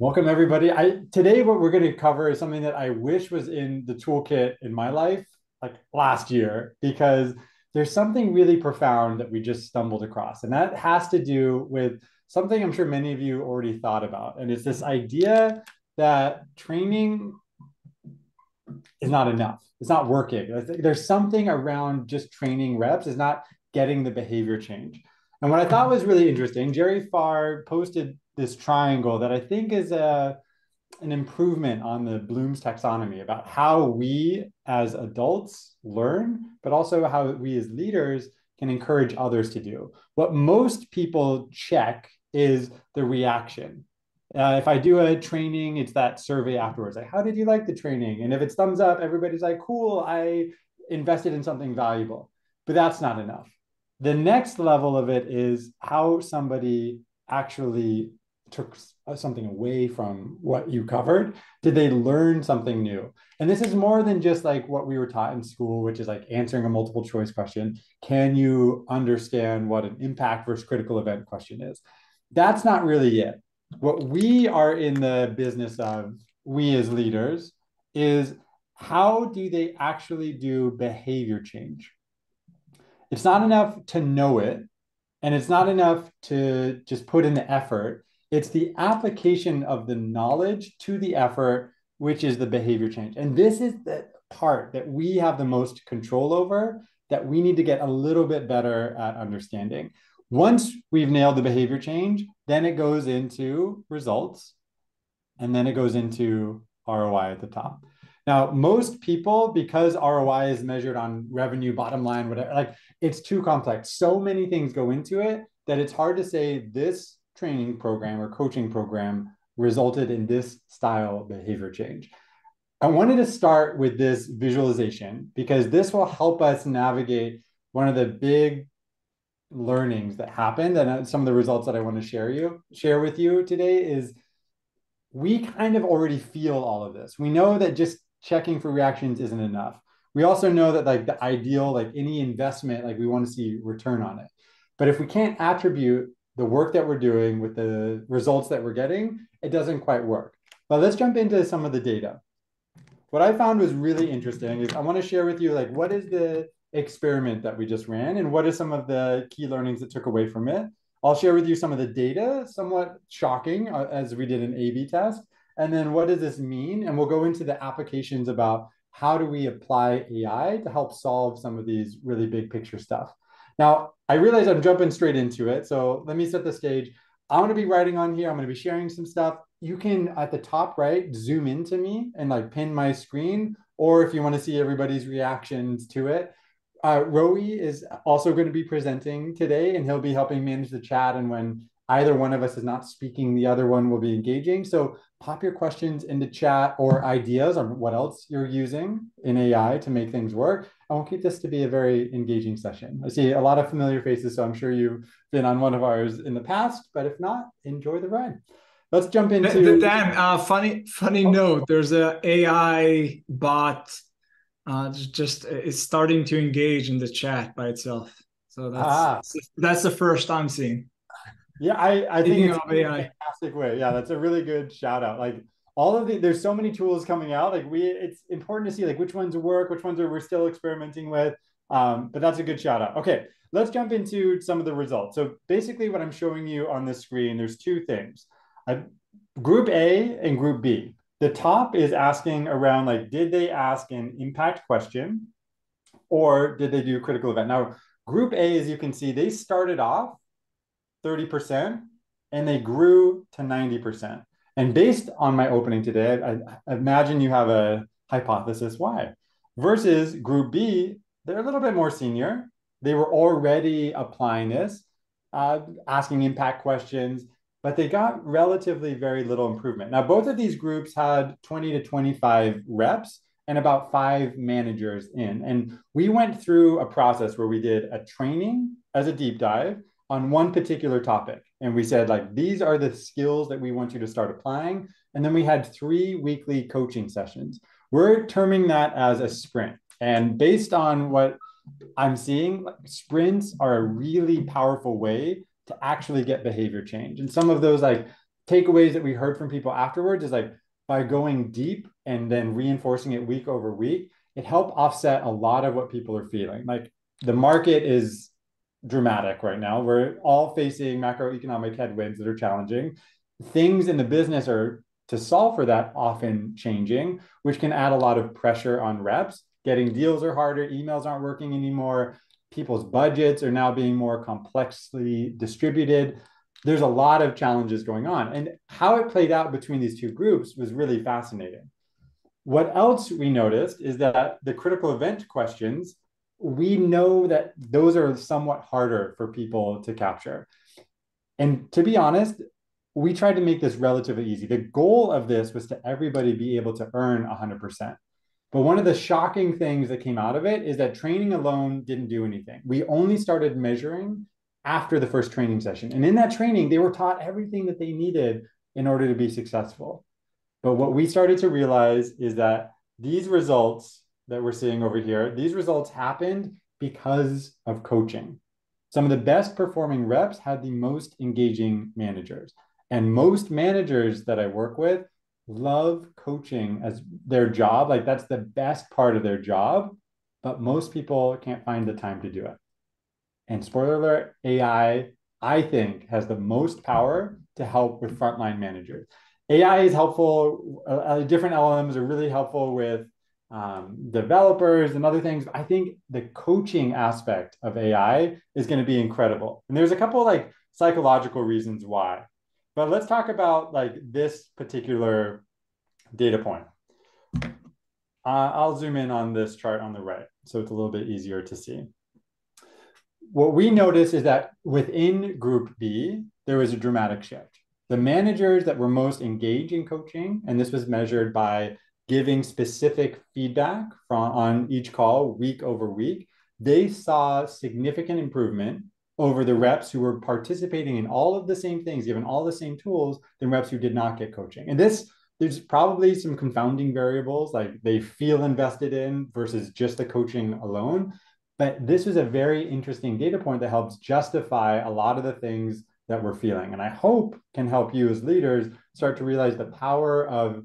Welcome everybody. I today what we're going to cover is something that I wish was in the toolkit in my life like last year because there's something really profound that we just stumbled across and that has to do with something I'm sure many of you already thought about and it's this idea that training is not enough. It's not working. There's something around just training reps is not getting the behavior change. And what I thought was really interesting, Jerry Farr posted this triangle that I think is a an improvement on the Bloom's taxonomy about how we as adults learn, but also how we as leaders can encourage others to do. What most people check is the reaction. Uh, if I do a training, it's that survey afterwards. Like, how did you like the training? And if it's thumbs up, everybody's like, cool, I invested in something valuable. But that's not enough. The next level of it is how somebody actually took uh, something away from what you covered? Did they learn something new? And this is more than just like what we were taught in school, which is like answering a multiple choice question. Can you understand what an impact versus critical event question is? That's not really it. What we are in the business of, we as leaders, is how do they actually do behavior change? It's not enough to know it, and it's not enough to just put in the effort it's the application of the knowledge to the effort, which is the behavior change. And this is the part that we have the most control over that we need to get a little bit better at understanding. Once we've nailed the behavior change, then it goes into results and then it goes into ROI at the top. Now, most people, because ROI is measured on revenue, bottom line, whatever, like it's too complex. So many things go into it that it's hard to say this training program or coaching program resulted in this style behavior change. I wanted to start with this visualization because this will help us navigate one of the big learnings that happened and uh, some of the results that I want to share you share with you today is we kind of already feel all of this. We know that just checking for reactions isn't enough. We also know that like the ideal like any investment like we want to see return on it. But if we can't attribute the work that we're doing with the results that we're getting, it doesn't quite work. But let's jump into some of the data. What I found was really interesting is I want to share with you like what is the experiment that we just ran and what are some of the key learnings that took away from it. I'll share with you some of the data, somewhat shocking uh, as we did an A-B test. And then what does this mean? And we'll go into the applications about how do we apply AI to help solve some of these really big picture stuff. Now, I realize I'm jumping straight into it. So let me set the stage. I'm going to be writing on here. I'm going to be sharing some stuff. You can, at the top right, zoom into me and like pin my screen. Or if you want to see everybody's reactions to it, uh, Roe is also going to be presenting today and he'll be helping manage the chat. And when either one of us is not speaking, the other one will be engaging. So pop your questions into chat or ideas on what else you're using in AI to make things work. I will keep this to be a very engaging session. I see a lot of familiar faces, so I'm sure you've been on one of ours in the past, but if not, enjoy the ride. Let's jump into Dan. Uh, funny, funny oh. note. There's a AI bot uh, just it's starting to engage in the chat by itself. So that's ah. that's the first I'm seeing. Yeah, I, I think it's a fantastic way. Yeah, that's a really good shout out. Like all of the there's so many tools coming out. Like we it's important to see like which ones work, which ones are we're still experimenting with. Um, but that's a good shout out. Okay, let's jump into some of the results. So basically what I'm showing you on the screen, there's two things. I, group A and group B. The top is asking around like, did they ask an impact question or did they do a critical event? Now, group A, as you can see, they started off 30% and they grew to 90%. And based on my opening today, I, I, imagine you have a hypothesis why. Versus group B, they're a little bit more senior. They were already applying this, uh, asking impact questions, but they got relatively very little improvement. Now, both of these groups had 20 to 25 reps and about five managers in. And we went through a process where we did a training as a deep dive on one particular topic. And we said, like, these are the skills that we want you to start applying. And then we had three weekly coaching sessions. We're terming that as a sprint. And based on what I'm seeing, like, sprints are a really powerful way to actually get behavior change. And some of those, like, takeaways that we heard from people afterwards is like by going deep and then reinforcing it week over week, it helped offset a lot of what people are feeling. Like the market is dramatic right now. We're all facing macroeconomic headwinds that are challenging. Things in the business are to solve for that often changing, which can add a lot of pressure on reps. Getting deals are harder, emails aren't working anymore, people's budgets are now being more complexly distributed. There's a lot of challenges going on. And how it played out between these two groups was really fascinating. What else we noticed is that the critical event questions, we know that those are somewhat harder for people to capture. And to be honest, we tried to make this relatively easy. The goal of this was to everybody be able to earn 100%. But one of the shocking things that came out of it is that training alone didn't do anything. We only started measuring after the first training session. And in that training, they were taught everything that they needed in order to be successful. But what we started to realize is that these results that we're seeing over here, these results happened because of coaching. Some of the best performing reps had the most engaging managers. And most managers that I work with love coaching as their job. Like that's the best part of their job. But most people can't find the time to do it. And spoiler alert, AI, I think, has the most power to help with frontline managers. AI is helpful. Uh, uh different LLMs are really helpful with um, developers and other things. I think the coaching aspect of AI is going to be incredible. And there's a couple like psychological reasons why. But let's talk about like this particular data point. Uh, I'll zoom in on this chart on the right, so it's a little bit easier to see. What we notice is that within group B, there was a dramatic shift. The managers that were most engaged in coaching, and this was measured by giving specific feedback from, on each call week over week, they saw significant improvement over the reps who were participating in all of the same things, given all the same tools, than reps who did not get coaching. And this, there's probably some confounding variables, like they feel invested in versus just the coaching alone. But this was a very interesting data point that helps justify a lot of the things that we're feeling. And I hope can help you as leaders start to realize the power of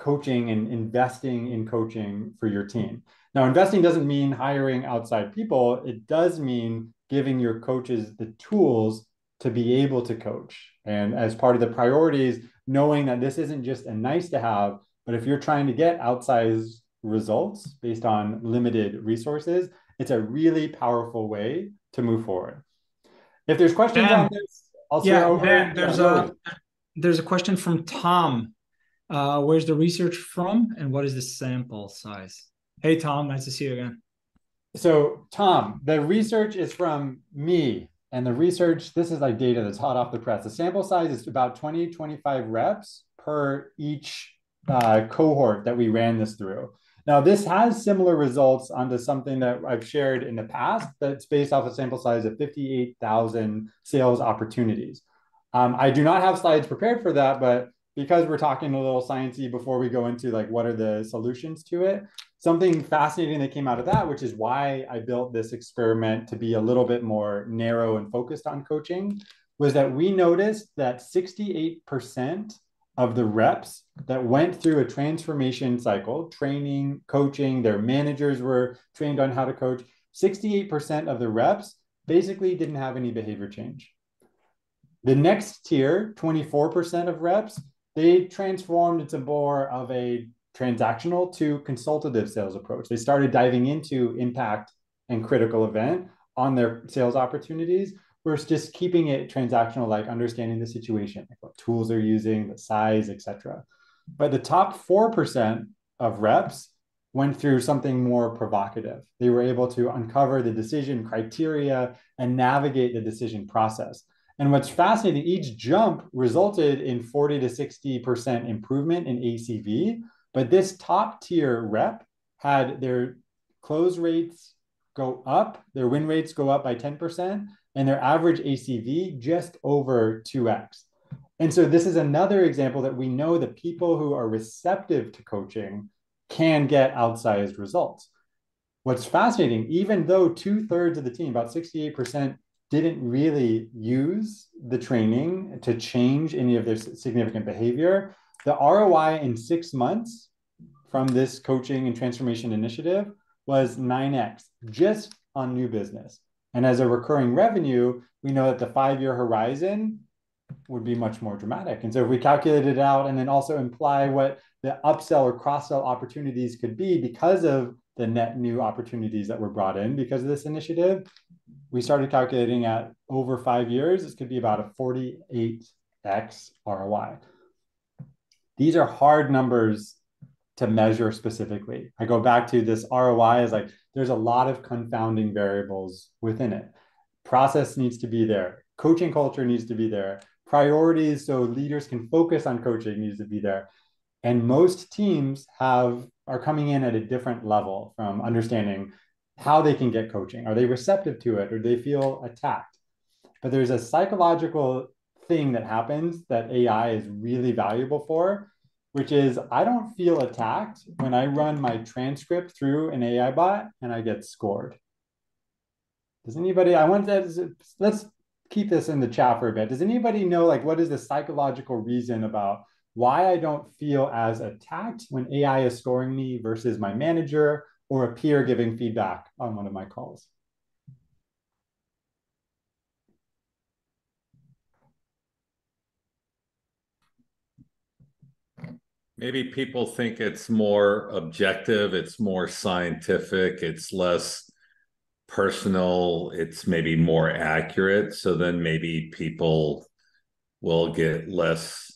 coaching and investing in coaching for your team. Now, investing doesn't mean hiring outside people, it does mean giving your coaches the tools to be able to coach. And as part of the priorities, knowing that this isn't just a nice to have, but if you're trying to get outsized results based on limited resources, it's a really powerful way to move forward. If there's questions ben, on this, I'll yeah, over. Ben, there's a there's a question from Tom. Uh, where's the research from, and what is the sample size? Hey, Tom, nice to see you again. So, Tom, the research is from me. And the research, this is like data that's hot off the press. The sample size is about 20, 25 reps per each uh, cohort that we ran this through. Now, this has similar results onto something that I've shared in the past that's based off a sample size of 58,000 sales opportunities. Um, I do not have slides prepared for that, but because we're talking a little sciencey before we go into like what are the solutions to it, something fascinating that came out of that, which is why I built this experiment to be a little bit more narrow and focused on coaching, was that we noticed that 68% of the reps that went through a transformation cycle, training, coaching, their managers were trained on how to coach, 68% of the reps basically didn't have any behavior change. The next tier, 24% of reps, they transformed into more of a transactional to consultative sales approach. They started diving into impact and critical event on their sales opportunities versus just keeping it transactional, like understanding the situation, like what tools they're using, the size, etc. But the top 4% of reps went through something more provocative. They were able to uncover the decision criteria and navigate the decision process. And what's fascinating, each jump resulted in 40 to 60% improvement in ACV, but this top tier rep had their close rates go up, their win rates go up by 10%, and their average ACV just over 2x. And so this is another example that we know that people who are receptive to coaching can get outsized results. What's fascinating, even though two thirds of the team, about 68% didn't really use the training to change any of their significant behavior, the ROI in six months from this coaching and transformation initiative was 9x just on new business. And as a recurring revenue, we know that the five year horizon would be much more dramatic. And so if we calculate it out and then also imply what the upsell or cross sell opportunities could be because of the net new opportunities that were brought in because of this initiative, we started calculating at over five years, this could be about a 48x ROI. These are hard numbers to measure specifically. I go back to this ROI is like there's a lot of confounding variables within it. Process needs to be there. Coaching culture needs to be there. Priorities so leaders can focus on coaching needs to be there. And most teams have are coming in at a different level from understanding how they can get coaching. Are they receptive to it or do they feel attacked? But there's a psychological thing that happens that AI is really valuable for, which is I don't feel attacked when I run my transcript through an AI bot and I get scored. Does anybody, I want to, let's keep this in the chat for a bit. Does anybody know like what is the psychological reason about why I don't feel as attacked when AI is scoring me versus my manager or a peer giving feedback on one of my calls? maybe people think it's more objective, it's more scientific, it's less personal, it's maybe more accurate. So then maybe people will get less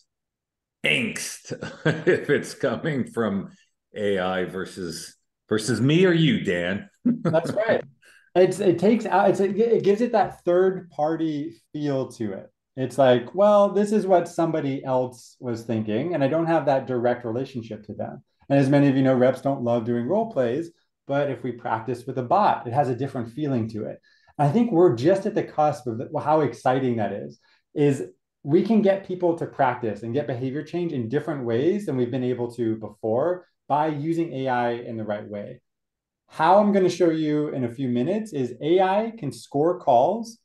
angst if it's coming from AI versus versus me or you, Dan. That's right. It's it takes out it's it gives it that third party feel to it. It's like, well, this is what somebody else was thinking, and I don't have that direct relationship to them. And as many of you know, reps don't love doing role plays, but if we practice with a bot, it has a different feeling to it. I think we're just at the cusp of how exciting that is. Is we can get people to practice and get behavior change in different ways than we've been able to before by using AI in the right way. How I'm going to show you in a few minutes is AI can score calls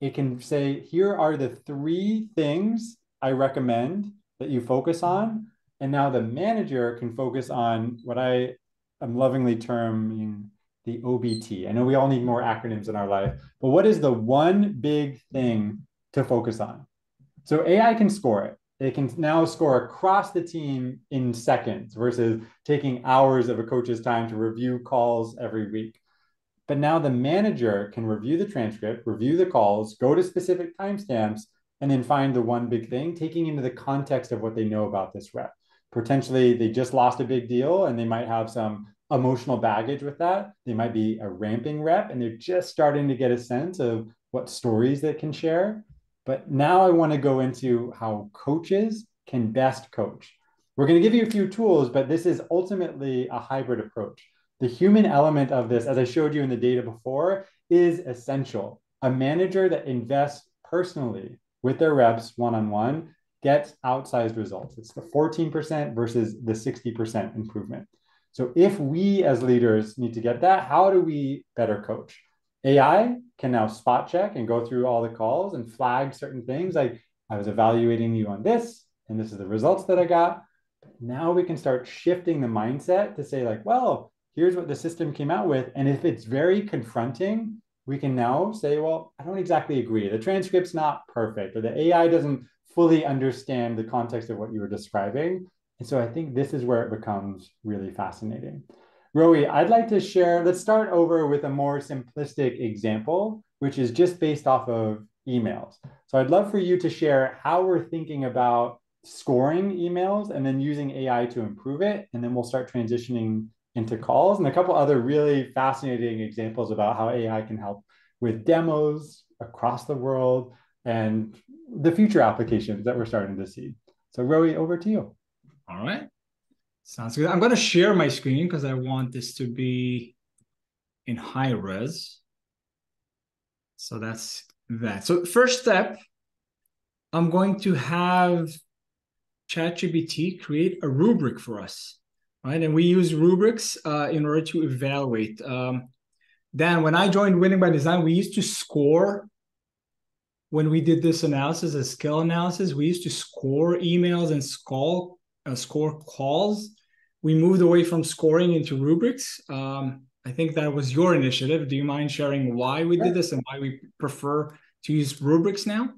it can say, here are the three things I recommend that you focus on. And now the manager can focus on what I am lovingly terming the OBT. I know we all need more acronyms in our life, but what is the one big thing to focus on? So AI can score it. It can now score across the team in seconds versus taking hours of a coach's time to review calls every week. But now the manager can review the transcript, review the calls, go to specific timestamps, and then find the one big thing, taking into the context of what they know about this rep. Potentially, they just lost a big deal and they might have some emotional baggage with that. They might be a ramping rep and they're just starting to get a sense of what stories they can share. But now I want to go into how coaches can best coach. We're going to give you a few tools, but this is ultimately a hybrid approach the human element of this, as I showed you in the data before, is essential. A manager that invests personally with their reps one on one gets outsized results. It's the 14% versus the 60% improvement. So, if we as leaders need to get that, how do we better coach? AI can now spot check and go through all the calls and flag certain things like, I was evaluating you on this, and this is the results that I got. But now we can start shifting the mindset to say, like, well, here's what the system came out with. And if it's very confronting, we can now say, well, I don't exactly agree. The transcript's not perfect, or the AI doesn't fully understand the context of what you were describing. And so I think this is where it becomes really fascinating. Rowie, I'd like to share, let's start over with a more simplistic example, which is just based off of emails. So I'd love for you to share how we're thinking about scoring emails and then using AI to improve it. And then we'll start transitioning into calls and a couple other really fascinating examples about how AI can help with demos across the world and the future applications that we're starting to see. So Rowie, over to you. All right. Sounds good. I'm going to share my screen because I want this to be in high res. So that's that. So first step, I'm going to have ChatGPT create a rubric for us right? And we use rubrics uh, in order to evaluate. Um, then when I joined Winning by Design, we used to score when we did this analysis, a skill analysis, we used to score emails and score uh, score calls. We moved away from scoring into rubrics. Um, I think that was your initiative. Do you mind sharing why we did this and why we prefer to use rubrics now?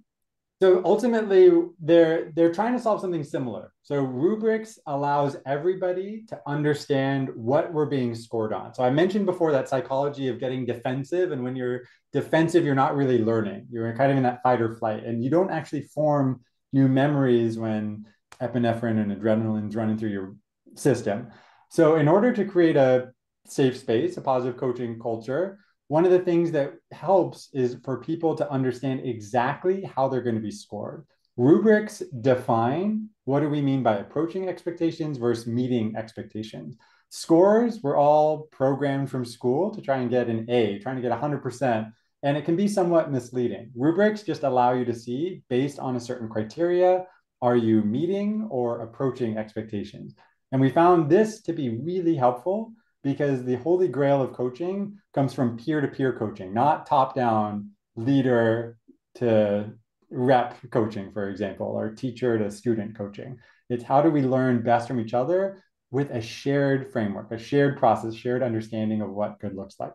So ultimately, they're they're trying to solve something similar. So rubrics allows everybody to understand what we're being scored on. So I mentioned before that psychology of getting defensive, and when you're defensive, you're not really learning. You're kind of in that fight or flight, and you don't actually form new memories when epinephrine and adrenaline's running through your system. So in order to create a safe space, a positive coaching culture, one of the things that helps is for people to understand exactly how they're going to be scored. Rubrics define what do we mean by approaching expectations versus meeting expectations. Scores, we're all programmed from school to try and get an A, trying to get 100%, and it can be somewhat misleading. Rubrics just allow you to see based on a certain criteria, are you meeting or approaching expectations? And we found this to be really helpful because the holy grail of coaching comes from peer-to-peer coaching, not top-down leader to rep coaching, for example, or teacher to student coaching. It's how do we learn best from each other with a shared framework, a shared process, shared understanding of what good looks like.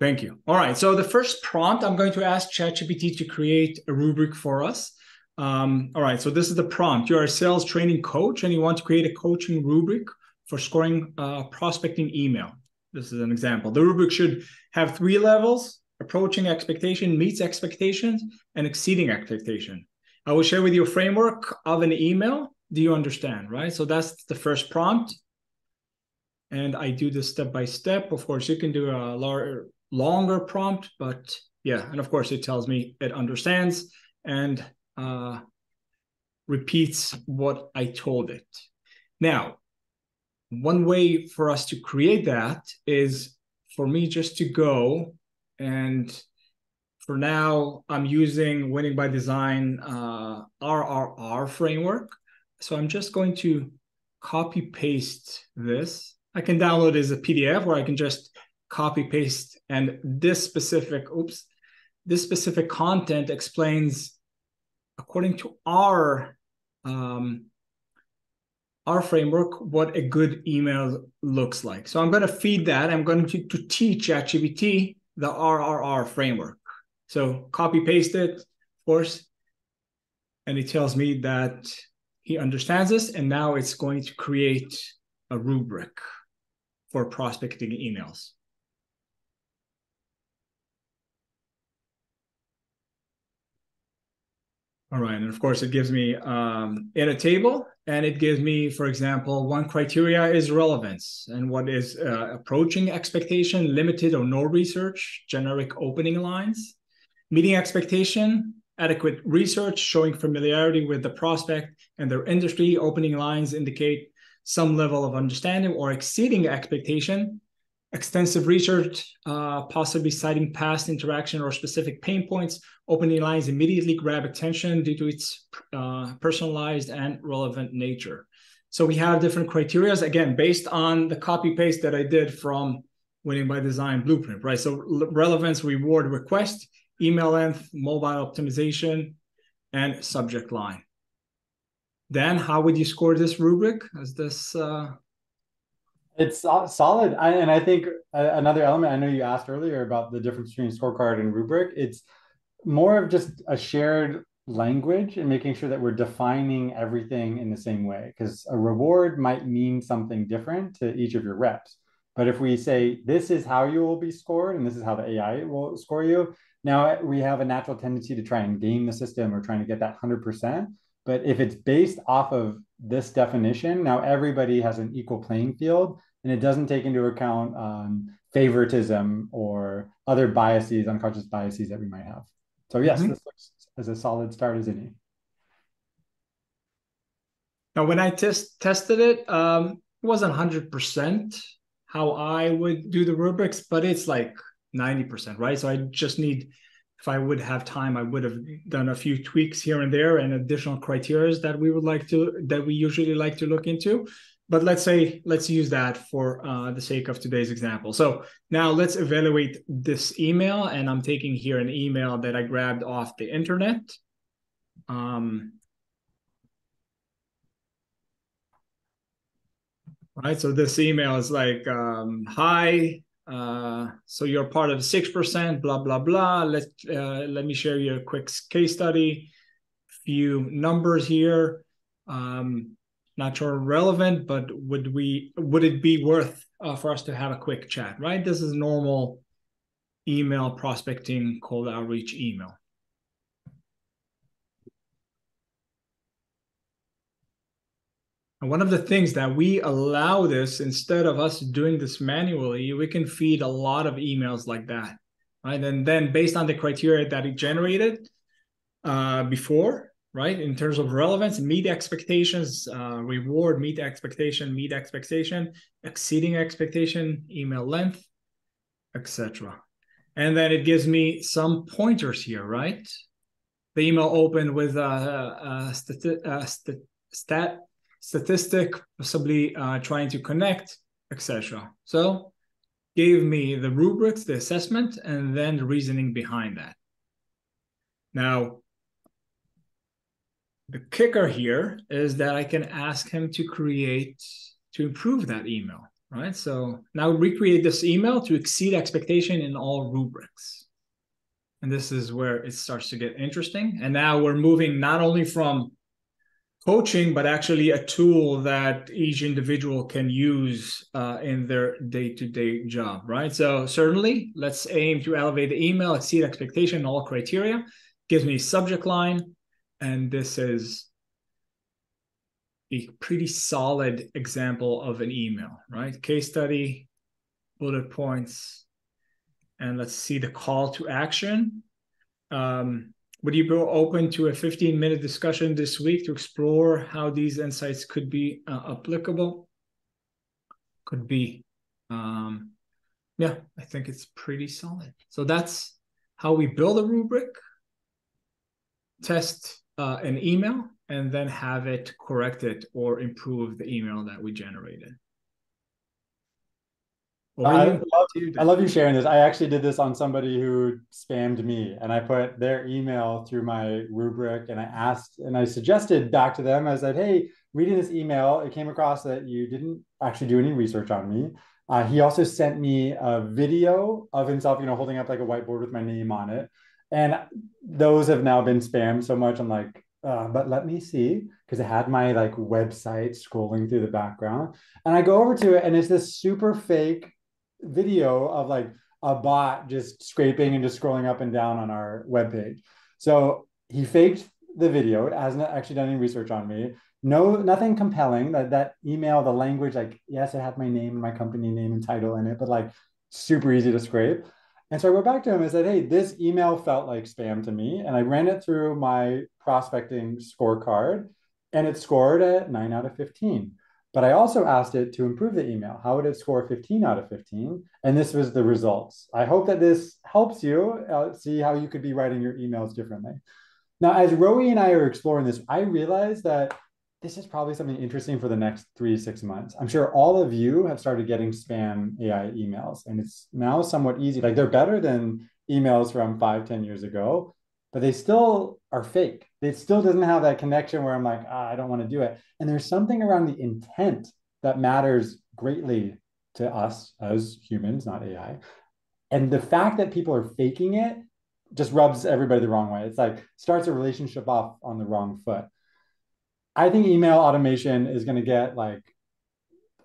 Thank you. All right. So the first prompt, I'm going to ask ChatGPT to create a rubric for us. Um, all right. So this is the prompt. You're a sales training coach and you want to create a coaching rubric for scoring uh, prospecting email. This is an example. The rubric should have three levels approaching expectation, meets expectations, and exceeding expectation. I will share with you a framework of an email. Do you understand? Right. So that's the first prompt. And I do this step by step. Of course, you can do a longer prompt, but yeah. And of course, it tells me it understands and uh, repeats what I told it. Now, one way for us to create that is for me just to go and for now i'm using winning by design uh, rrr framework so i'm just going to copy paste this i can download it as a pdf or i can just copy paste and this specific oops this specific content explains according to our um, our framework what a good email looks like. So I'm going to feed that. I'm going to, to teach ChatGPT the RRR framework. So copy paste it, of course, and it tells me that he understands this, and now it's going to create a rubric for prospecting emails. All right, and of course it gives me um, in a table, and it gives me, for example, one criteria is relevance, and what is uh, approaching expectation, limited or no research, generic opening lines, meeting expectation, adequate research, showing familiarity with the prospect and their industry, opening lines indicate some level of understanding or exceeding expectation, extensive research, uh, possibly citing past interaction or specific pain points. Opening lines immediately grab attention due to its uh, personalized and relevant nature. So we have different criteria, again, based on the copy paste that I did from Winning by Design Blueprint, right? So relevance, reward, request, email length, mobile optimization, and subject line. Then how would you score this rubric? As this uh, it's solid. I, and I think uh, another element, I know you asked earlier about the difference between scorecard and rubric. It's more of just a shared language and making sure that we're defining everything in the same way. Because a reward might mean something different to each of your reps. But if we say, this is how you will be scored and this is how the AI will score you, now we have a natural tendency to try and game the system or trying to get that 100%. But if it's based off of this definition, now everybody has an equal playing field and it doesn't take into account um, favoritism or other biases, unconscious biases that we might have. So yes, mm-hmm. this looks as a solid start as any. Now, when I test tested it, um, it wasn't hundred percent how I would do the rubrics, but it's like ninety percent, right? So I just need if I would have time, I would have done a few tweaks here and there and additional criteria that we would like to that we usually like to look into. but let's say let's use that for uh, the sake of today's example. So now let's evaluate this email, and I'm taking here an email that I grabbed off the internet. Um, right. So this email is like, um, "Hi, uh, so you're part of six percent, blah blah blah. Let uh, let me share you a quick case study, few numbers here." Um, not sure relevant, but would we would it be worth uh, for us to have a quick chat? Right, this is normal email prospecting, cold outreach email. And one of the things that we allow this instead of us doing this manually, we can feed a lot of emails like that, right? And then based on the criteria that it generated uh, before, right? In terms of relevance, meet expectations, uh, reward, meet expectation, meet expectation, exceeding expectation, email length, etc. And then it gives me some pointers here, right? The email opened with a, a, stati- a stat statistic, possibly uh, trying to connect, etc. So gave me the rubrics, the assessment, and then the reasoning behind that. Now, the kicker here is that I can ask him to create, to improve that email, right? So now recreate this email to exceed expectation in all rubrics. And this is where it starts to get interesting. And now we're moving not only from coaching, but actually a tool that each individual can use uh, in their day-to-day job, right? So certainly, let's aim to elevate the email, exceed expectation, all criteria. Gives me subject line, and this is a pretty solid example of an email, right? Case study, bullet points, and let's see the call to action. Um, would you be open to a 15 minute discussion this week to explore how these insights could be uh, applicable? Could be. Um, yeah, I think it's pretty solid. So that's how we build a rubric, test uh, an email and then have it corrected or improve the email that we generated. I love, I love you sharing this. I actually did this on somebody who spammed me, and I put their email through my rubric, and I asked, and I suggested back to them. I said, "Hey, reading this email, it came across that you didn't actually do any research on me. Uh, he also sent me a video of himself, you know, holding up like a whiteboard with my name on it, and those have now been spammed so much. I'm like, uh, but let me see because it had my like website scrolling through the background, and I go over to it, and it's this super fake video of like a bot just scraping and just scrolling up and down on our webpage. So he faked the video. It hasn't actually done any research on me. No, nothing compelling. That that email, the language, like yes, it had my name and my company name and title in it, but like super easy to scrape. And so I went back to him and said, Hey, this email felt like spam to me. And I ran it through my prospecting scorecard and it scored at nine out of 15. But I also asked it to improve the email. How would it score 15 out of 15? And this was the results. I hope that this helps you uh, see how you could be writing your emails differently. Now, as Rowie and I are exploring this, I realized that this is probably something interesting for the next three to six months. I'm sure all of you have started getting spam AI emails, and it's now somewhat easy. Like they're better than emails from five, ten years ago, but they still are fake. It still doesn't have that connection where I'm like, ah, I don't want to do it. And there's something around the intent that matters greatly to us as humans, not AI. And the fact that people are faking it just rubs everybody the wrong way. It's like starts a relationship off on the wrong foot. I think email automation is going to get like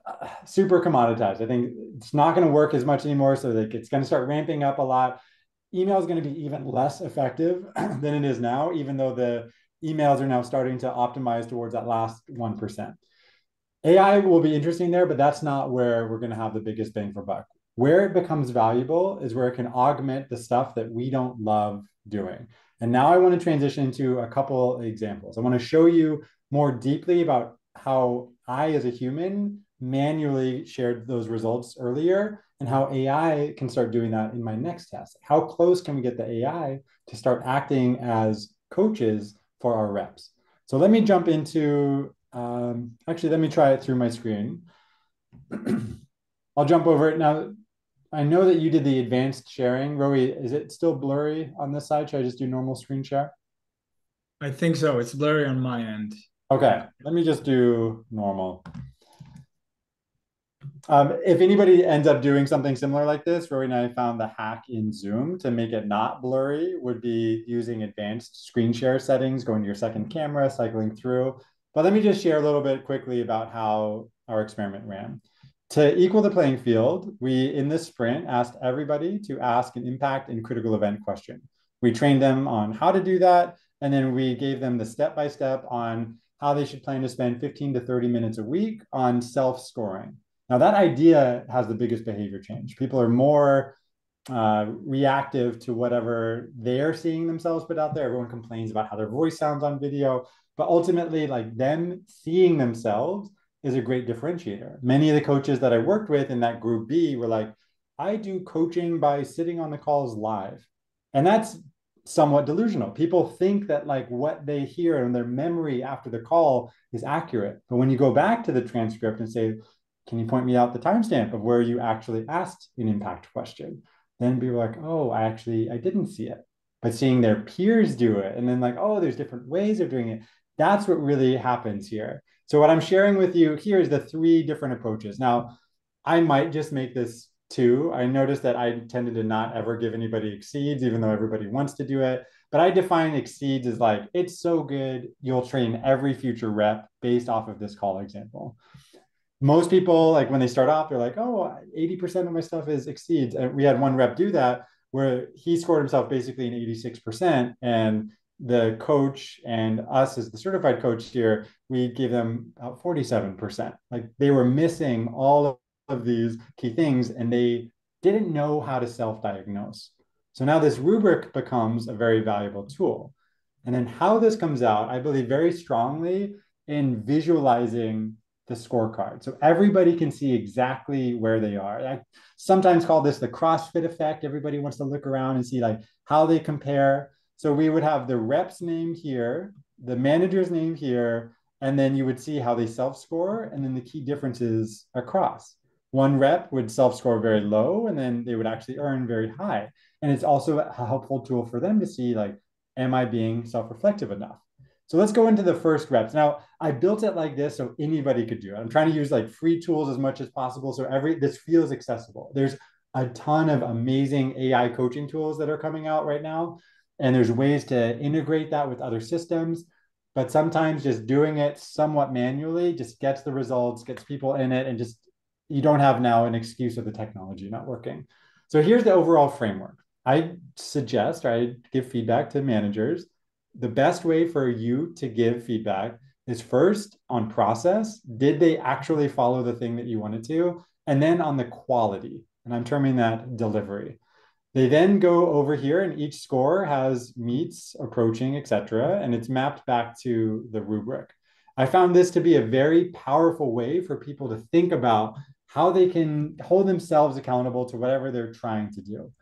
uh, super commoditized. I think it's not going to work as much anymore. So like it's going to start ramping up a lot. Email is going to be even less effective than it is now, even though the emails are now starting to optimize towards that last 1%. AI will be interesting there, but that's not where we're going to have the biggest bang for buck. Where it becomes valuable is where it can augment the stuff that we don't love doing. And now I want to transition into a couple examples. I want to show you more deeply about how I, as a human, manually shared those results earlier and how AI can start doing that in my next test. How close can we get the AI to start acting as coaches for our reps? So let me jump into Um, actually, let me try it through my screen. I'll jump over it now. I know that you did the advanced sharing. Rowie, is it still blurry on this side? Should I just do normal screen share? I think so. It's blurry on my end. Okay, let me just do normal. Um, if anybody ends up doing something similar like this, Rowie and I found the hack in Zoom to make it not blurry would be using advanced screen share settings, going to your second camera, cycling through. But let me just share a little bit quickly about how our experiment ran. To equal the playing field, we, in this sprint, asked everybody to ask an impact and critical event question. We trained them on how to do that, and then we gave them the step-by-step -step on how they should plan to spend 15 to 30 minutes a week on self-scoring. Now, that idea has the biggest behavior change. People are more uh, reactive to whatever they're seeing themselves put out there. Everyone complains about how their voice sounds on video, but ultimately, like them seeing themselves is a great differentiator. Many of the coaches that I worked with in that group B were like, I do coaching by sitting on the calls live. And that's somewhat delusional. People think that like what they hear and their memory after the call is accurate. But when you go back to the transcript and say, can you point me out the timestamp of where you actually asked an impact question? Then people are like, oh, I actually I didn't see it. But seeing their peers do it and then like, oh, there's different ways of doing it. That's what really happens here. So what I'm sharing with you here is the three different approaches. Now, I might just make this two. I noticed that I tended to not ever give anybody exceeds, even though everybody wants to do it. But I define exceeds as like, it's so good, you'll train every future rep based off of this call example. Most people, like when they start off, they're like, oh, 80% of my stuff is exceeds. And we had one rep do that where he scored himself basically an 86%. And the coach and us as the certified coach here, we gave them about 47%. Like they were missing all of these key things and they didn't know how to self-diagnose. So now this rubric becomes a very valuable tool. And then how this comes out, I believe very strongly in visualizing the scorecard. So everybody can see exactly where they are. I sometimes call this the CrossFit effect. Everybody wants to look around and see like how they compare so we would have the rep's name here, the manager's name here, and then you would see how they self-score and then the key differences across. One rep would self-score very low and then they would actually earn very high. And it's also a helpful tool for them to see like, am I being self-reflective enough? So let's go into the first reps. Now, I built it like this so anybody could do it. I'm trying to use like free tools as much as possible. So every this feels accessible. There's a ton of amazing AI coaching tools that are coming out right now and there's ways to integrate that with other systems but sometimes just doing it somewhat manually just gets the results gets people in it and just you don't have now an excuse of the technology not working so here's the overall framework i suggest or i give feedback to managers the best way for you to give feedback is first on process did they actually follow the thing that you wanted to and then on the quality and i'm terming that delivery they then go over here and each score has meets, approaching, etc. And it's mapped back to the rubric. I found this to be a very powerful way for people to think about how they can hold themselves accountable to whatever they're trying to do.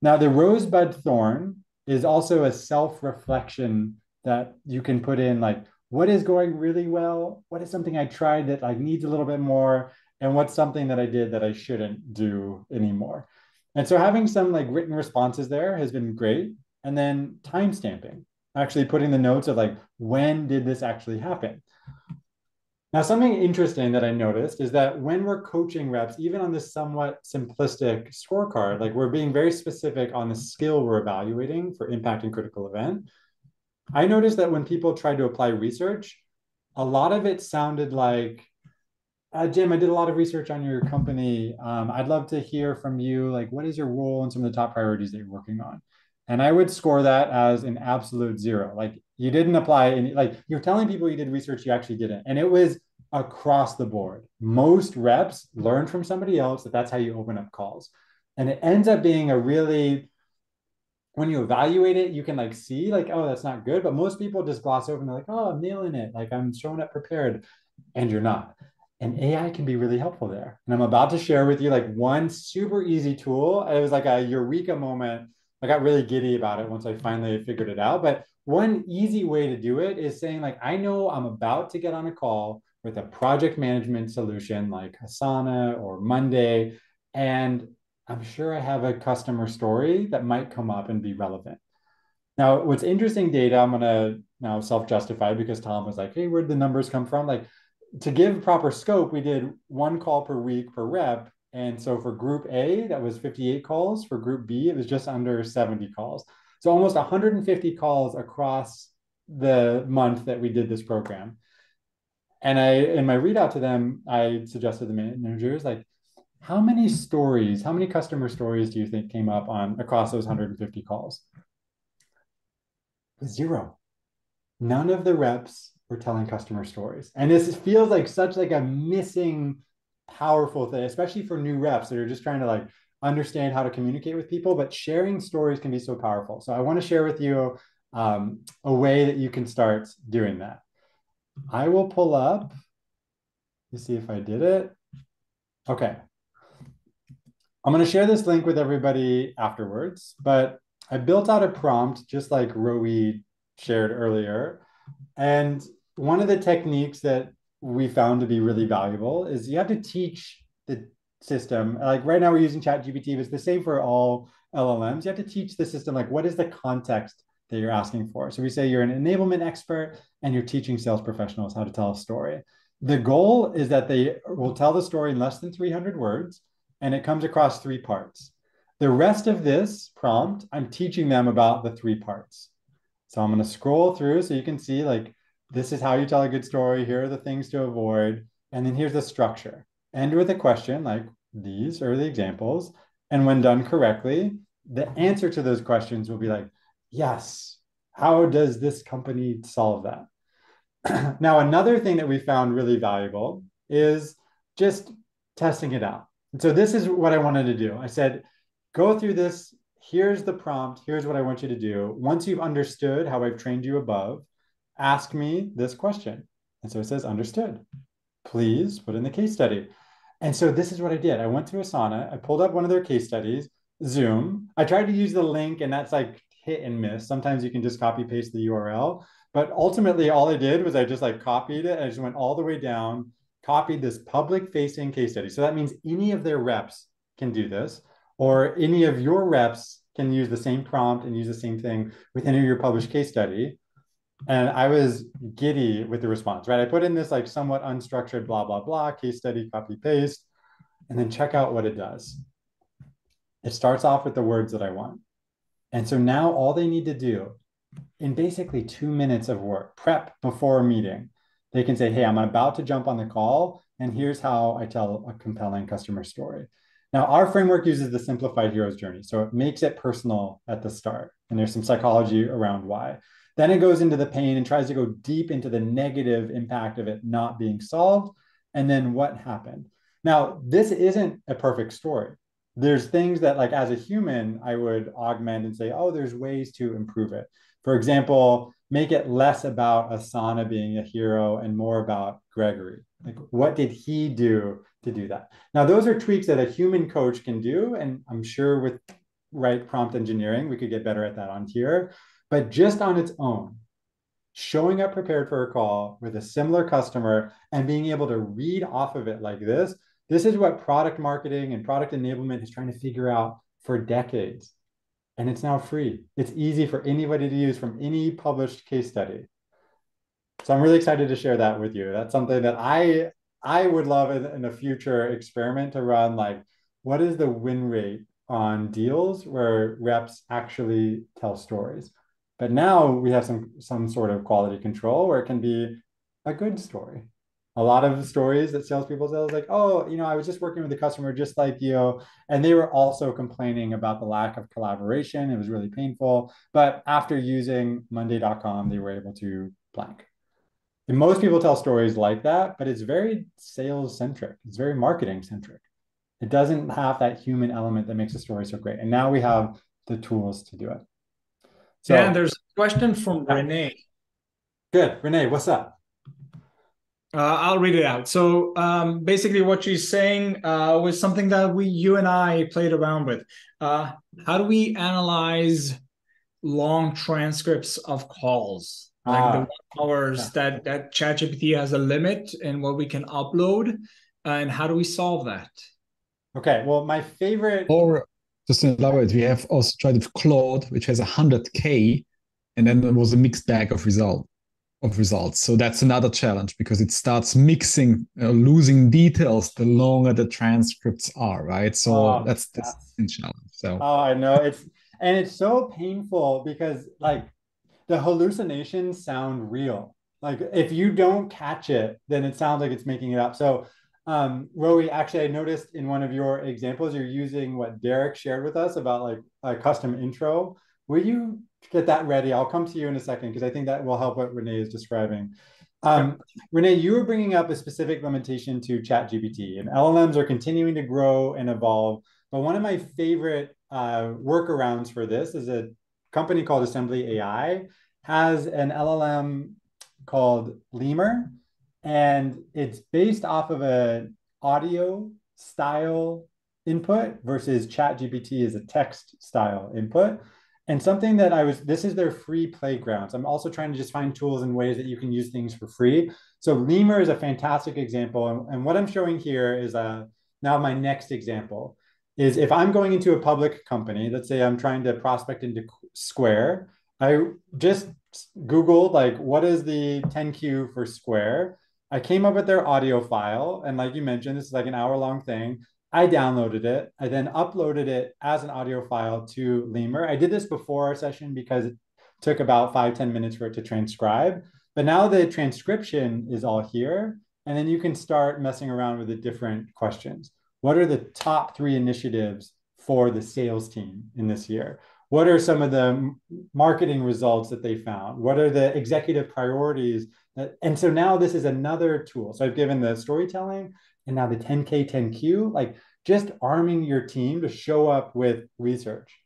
Now, the rosebud thorn is also a self reflection that you can put in like, what is going really well? What is something I tried that like needs a little bit more? And what's something that I did that I shouldn't do anymore? And so having some like written responses there has been great. And then time stamping, actually putting the notes of like, when did this actually happen? Now, something interesting that I noticed is that when we're coaching reps, even on this somewhat simplistic scorecard, like we're being very specific on the skill we're evaluating for impact and critical event. I noticed that when people tried to apply research, a lot of it sounded like uh, Jim, I did a lot of research on your company. Um, I'd love to hear from you. Like, what is your role and some of the top priorities that you're working on? And I would score that as an absolute zero. Like, you didn't apply any, like, you're telling people you did research, you actually didn't. And it was across the board. Most reps learn from somebody else that that's how you open up calls. And it ends up being a really, when you evaluate it, you can like see, like, oh, that's not good. But most people just gloss over and they're like, oh, I'm nailing it. Like, I'm showing up prepared. And you're not and AI can be really helpful there. And I'm about to share with you like one super easy tool. It was like a eureka moment. I got really giddy about it once I finally figured it out. But one easy way to do it is saying like, I know I'm about to get on a call with a project management solution like Asana or Monday, and I'm sure I have a customer story that might come up and be relevant. Now, what's interesting data, I'm gonna now self-justify because Tom was like, hey, where'd the numbers come from? Like to give proper scope, we did one call per week per rep. And so for group A, that was 58 calls. For group B, it was just under 70 calls. So almost 150 calls across the month that we did this program. And I, in my readout to them, I suggested the managers like, how many stories, how many customer stories do you think came up on across those 150 calls? Zero. None of the reps were telling customer stories. And this feels like such like a missing powerful thing, especially for new reps that are just trying to like understand how to communicate with people, but sharing stories can be so powerful. So I want to share with you um, a way that you can start doing that. I will pull up, me see if I did it. Okay. I'm going to share this link with everybody afterwards, but I built out a prompt just like Roe shared earlier. And one of the techniques that we found to be really valuable is you have to teach the system. Like right now, we're using ChatGPT, but it's the same for all LLMs. You have to teach the system, like, what is the context that you're asking for? So we say you're an enablement expert and you're teaching sales professionals how to tell a story. The goal is that they will tell the story in less than 300 words and it comes across three parts. The rest of this prompt, I'm teaching them about the three parts. So I'm going to scroll through so you can see like this is how you tell a good story. Here are the things to avoid. And then here's the structure. End with a question like these are the examples. And when done correctly, the answer to those questions will be like, yes, how does this company solve that? now, another thing that we found really valuable is just testing it out. And so this is what I wanted to do. I said, go through this. Here's the prompt. Here's what I want you to do. Once you've understood how I've trained you above, ask me this question. And so it says, understood. Please put in the case study. And so this is what I did. I went to Asana, I pulled up one of their case studies, Zoom. I tried to use the link, and that's like hit and miss. Sometimes you can just copy paste the URL. But ultimately, all I did was I just like copied it. I just went all the way down, copied this public facing case study. So that means any of their reps can do this, or any of your reps can use the same prompt and use the same thing with any of your published case study and I was giddy with the response, right? I put in this like somewhat unstructured blah, blah, blah, case study, copy, paste, and then check out what it does. It starts off with the words that I want. And so now all they need to do in basically two minutes of work, prep before a meeting, they can say, hey, I'm about to jump on the call, and here's how I tell a compelling customer story. Now, our framework uses the simplified hero's journey. So it makes it personal at the start. And there's some psychology around why. Then it goes into the pain and tries to go deep into the negative impact of it not being solved. And then what happened? Now, this isn't a perfect story. There's things that, like, as a human, I would augment and say, oh, there's ways to improve it. For example, make it less about Asana being a hero and more about Gregory. Like, what did he do to do that? Now, those are tweaks that a human coach can do. And I'm sure with right prompt engineering, we could get better at that on here. But just on its own, showing up prepared for a call with a similar customer and being able to read off of it like this, this is what product marketing and product enablement is trying to figure out for decades. And it's now free. It's easy for anybody to use from any published case study. So I'm really excited to share that with you. That's something that I I would love in, in a future experiment to run like what is the win rate on deals where reps actually tell stories but now we have some some sort of quality control where it can be a good story. A lot of stories that salespeople tell is like, oh, you know, I was just working with a customer just like you, and they were also complaining about the lack of collaboration. It was really painful. But after using Monday.com, they were able to blank. And most people tell stories like that, but it's very sales centric. It's very marketing centric. It doesn't have that human element that makes a story so great. And now we have the tools to do it. So, yeah, there's a question from Renee. Good. Renee, what's up? Uh, I'll read it out. So um, basically, what she's saying uh, was something that we, you and I, played around with. Uh, how do we analyze long transcripts of calls, like ah, the hours yeah. that that ChatGPT has a limit in what we can upload, and how do we solve that? Okay, well, my favorite. Or just to elaborate, we have also tried with Claude, which has 100k, and then it was a mixed bag of result of results. So that's another challenge because it starts mixing, uh, losing details the longer the transcripts are, right? So oh, that's that's the challenge. So oh, I know it's and it's so painful because like the hallucinations sound real. Like if you don't catch it, then it sounds like it's making it up. So um, actually, I noticed in one of your examples, you're using what Derek shared with us about like a custom intro. Will you get that ready? I'll come to you in a second because I think that will help what Renee is describing. Um, Renee, you were bringing up a specific limitation to ChatGPT, and LLMs are continuing to grow and evolve. But one of my favorite uh, workarounds for this is a company called Assembly AI has an LLM called Lemur, and it's based off of an audio style input versus ChatGPT is a text style input. And something that I was, this is their free playgrounds. I'm also trying to just find tools and ways that you can use things for free. So Lemur is a fantastic example. And, and what I'm showing here is uh, now my next example is if I'm going into a public company, let's say I'm trying to prospect into Square, I just Googled like, what is the 10Q for Square? I came up with their audio file. And like you mentioned, this is like an hour long thing. I downloaded it. I then uploaded it as an audio file to Lemur. I did this before our session because it took about five ten minutes for it to transcribe. But now the transcription is all here. And then you can start messing around with the different questions. What are the top three initiatives for the sales team in this year? What are some of the marketing results that they found? What are the executive priorities? That, and so now this is another tool. So I've given the storytelling, and now the 10K 10Q, like just arming your team to show up with research.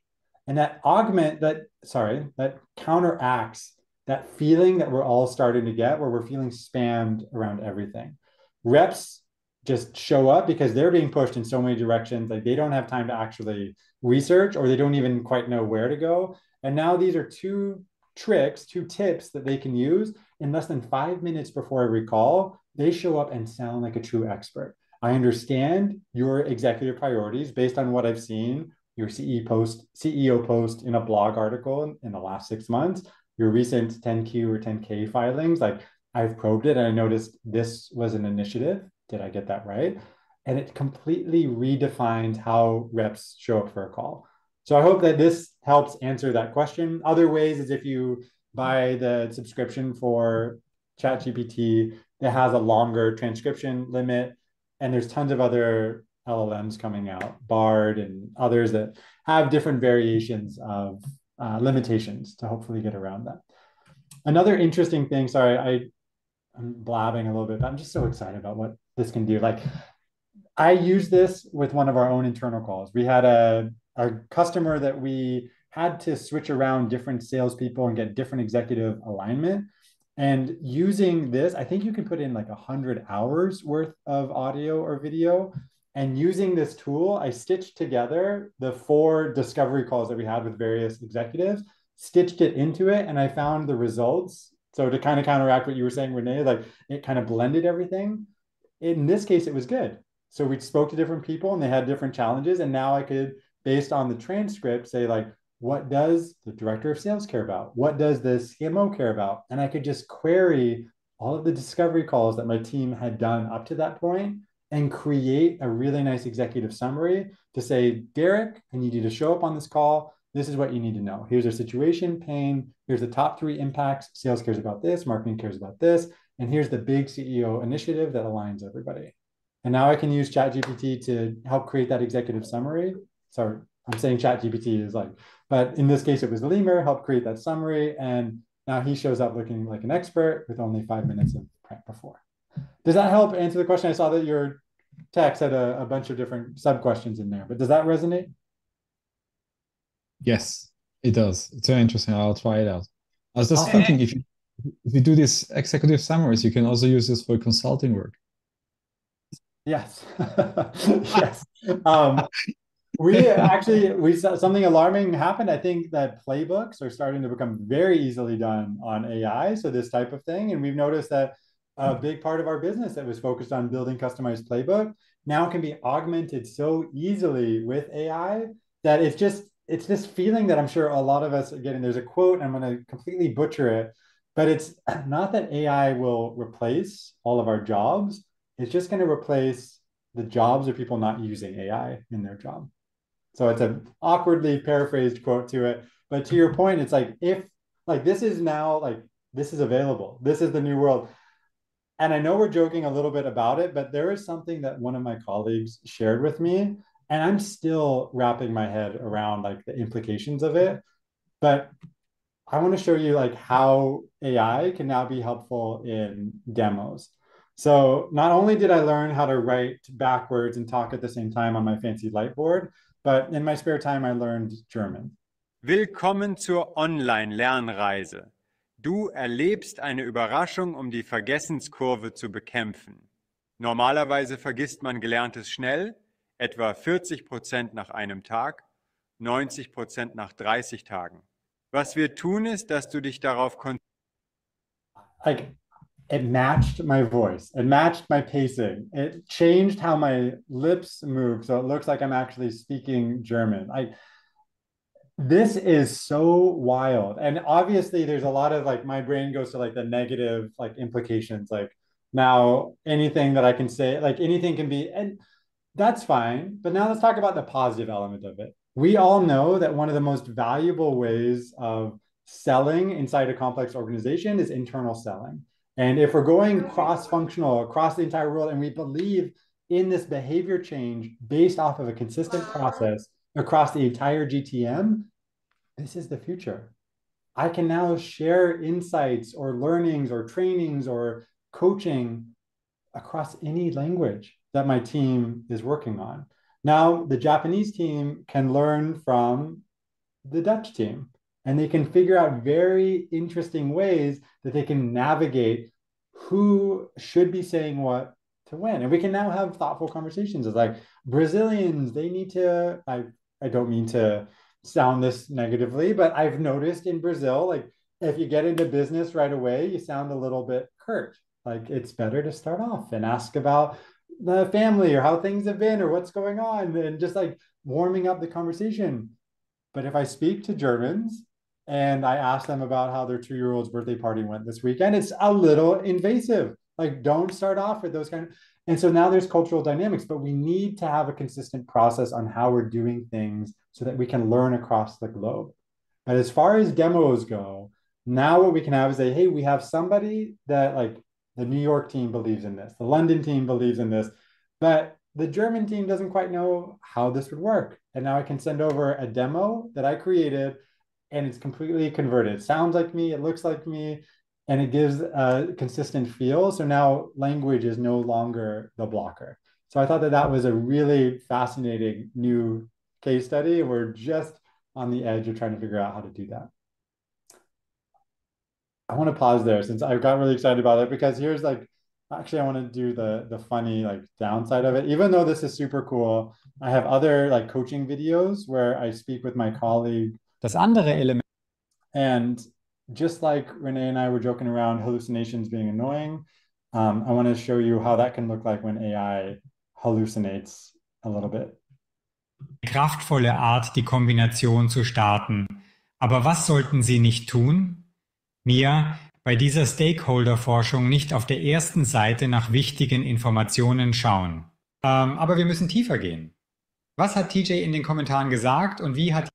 And that augment that, sorry, that counteracts that feeling that we're all starting to get where we're feeling spammed around everything. Reps just show up because they're being pushed in so many directions. Like they don't have time to actually research or they don't even quite know where to go. And now these are two tricks, two tips that they can use in less than five minutes before every call they show up and sound like a true expert. I understand your executive priorities based on what I've seen, your CEO post, CEO post in a blog article in the last six months, your recent 10Q or 10K filings. Like I've probed it and I noticed this was an initiative. Did I get that right? And it completely redefined how reps show up for a call. So I hope that this helps answer that question. Other ways is if you buy the subscription for ChatGPT, that has a longer transcription limit. And there's tons of other LLMs coming out, Bard and others that have different variations of uh, limitations to hopefully get around that. Another interesting thing, sorry, I, I'm blabbing a little bit, but I'm just so excited about what this can do. Like I use this with one of our own internal calls. We had a, a customer that we had to switch around different salespeople and get different executive alignment. And using this, I think you can put in like a hundred hours worth of audio or video. And using this tool, I stitched together the four discovery calls that we had with various executives, stitched it into it, and I found the results. So to kind of counteract what you were saying, Renee, like it kind of blended everything. In this case, it was good. So we spoke to different people and they had different challenges. And now I could, based on the transcript, say like, what does the director of sales care about? What does the CMO care about? And I could just query all of the discovery calls that my team had done up to that point and create a really nice executive summary to say, Derek, I need you to show up on this call. This is what you need to know. Here's our situation, pain. Here's the top three impacts. Sales cares about this, marketing cares about this. And here's the big CEO initiative that aligns everybody. And now I can use ChatGPT to help create that executive summary. Sorry, I'm saying ChatGPT is like but in this case, it was the Lemur helped create that summary. And now he shows up looking like an expert with only five minutes of prep before. Does that help answer the question? I saw that your text had a, a bunch of different sub questions in there, but does that resonate? Yes, it does. It's very interesting. I'll try it out. I was just thinking if you if you do these executive summaries, you can also use this for consulting work. Yes. yes. Um, we actually we saw something alarming happened. I think that playbooks are starting to become very easily done on AI. So this type of thing, and we've noticed that a big part of our business that was focused on building customized playbook now can be augmented so easily with AI that it's just it's this feeling that I'm sure a lot of us are getting. There's a quote, I'm going to completely butcher it, but it's not that AI will replace all of our jobs. It's just going to replace the jobs of people not using AI in their job. So it's an awkwardly paraphrased quote to it. But to your point, it's like if like this is now like this is available. This is the new world. And I know we're joking a little bit about it, but there is something that one of my colleagues shared with me, and I'm still wrapping my head around like the implications of it. But I want to show you like how AI can now be helpful in demos. So not only did I learn how to write backwards and talk at the same time on my fancy Lightboard, but in my spare time I learned German. Willkommen zur Online-Lernreise. Du erlebst eine Überraschung, um die Vergessenskurve zu bekämpfen. Normalerweise vergisst man Gelerntes schnell, etwa 40 Prozent nach einem Tag, 90 Prozent nach 30 Tagen. Was wir tun ist, dass du dich darauf konzentrierst. It matched my voice. It matched my pacing. It changed how my lips move, so it looks like I'm actually speaking German. I this is so wild and obviously there's a lot of like my brain goes to like the negative like implications like now anything that i can say like anything can be and that's fine but now let's talk about the positive element of it we all know that one of the most valuable ways of selling inside a complex organization is internal selling and if we're going cross functional across the entire world and we believe in this behavior change based off of a consistent uh-huh. process across the entire GTM, this is the future. I can now share insights or learnings or trainings or coaching across any language that my team is working on. Now, the Japanese team can learn from the Dutch team and they can figure out very interesting ways that they can navigate who should be saying what to when. And we can now have thoughtful conversations. It's like Brazilians, they need to, I I don't mean to sound this negatively, but I've noticed in Brazil, like if you get into business right away, you sound a little bit curt. Like it's better to start off and ask about the family or how things have been or what's going on and just like warming up the conversation. But if I speak to Germans and I asked them about how their two year old's birthday party went this weekend, it's a little invasive. Like, don't start off with those kind of and so now there's cultural dynamics, but we need to have a consistent process on how we're doing things so that we can learn across the globe. But as far as demos go, now what we can have is say, hey, we have somebody that like the New York team believes in this, the London team believes in this, but the German team doesn't quite know how this would work. And now I can send over a demo that I created and it's completely converted. It sounds like me, it looks like me, and it gives a consistent feel. So now language is no longer the blocker. So I thought that that was a really fascinating new case study. We're just on the edge of trying to figure out how to do that. I want to pause there since I got really excited about it because here's like actually I want to do the the funny like downside of it. Even though this is super cool, I have other like coaching videos where I speak with my colleague. Das andere Element and just like Renee and I were joking around hallucinations being annoying, um, I want to show you how that can look like when AI hallucinates a little bit. Kraftvolle Art, die Kombination zu starten. Aber was sollten Sie nicht tun? Mir bei dieser Stakeholder-Forschung nicht auf der ersten Seite nach wichtigen Informationen schauen. Ähm, aber wir müssen tiefer gehen. Was hat TJ in den Kommentaren gesagt und wie hat...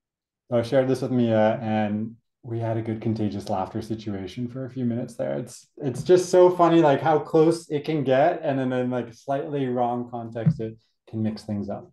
I shared this with Mia and we had a good contagious laughter situation for a few minutes there. It's it's just so funny like how close it can get and then in like slightly wrong context it can mix things up.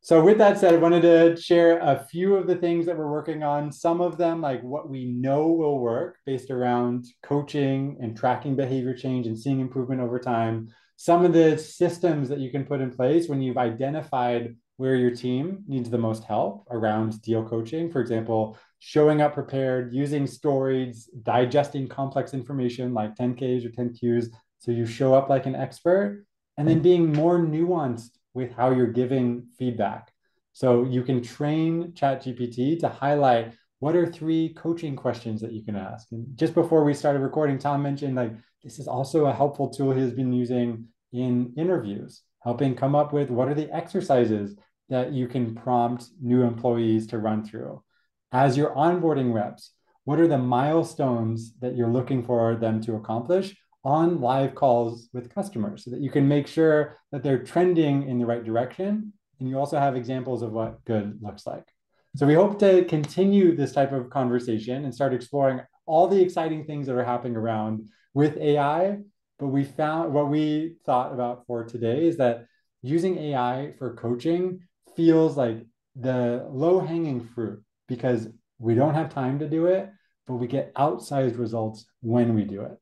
So with that said, I wanted to share a few of the things that we're working on. Some of them like what we know will work based around coaching and tracking behavior change and seeing improvement over time. Some of the systems that you can put in place when you've identified where your team needs the most help around deal coaching. For example, showing up prepared, using stories, digesting complex information like 10Ks or 10Qs. So you show up like an expert, and then being more nuanced with how you're giving feedback. So you can train ChatGPT to highlight what are three coaching questions that you can ask. And just before we started recording, Tom mentioned like this is also a helpful tool he's been using in interviews, helping come up with what are the exercises that you can prompt new employees to run through. As you're onboarding reps, what are the milestones that you're looking for them to accomplish on live calls with customers so that you can make sure that they're trending in the right direction and you also have examples of what good looks like. So we hope to continue this type of conversation and start exploring all the exciting things that are happening around with AI. But we found what we thought about for today is that using AI for coaching feels like the low hanging fruit because we don't have time to do it, but we get outsized results when we do it.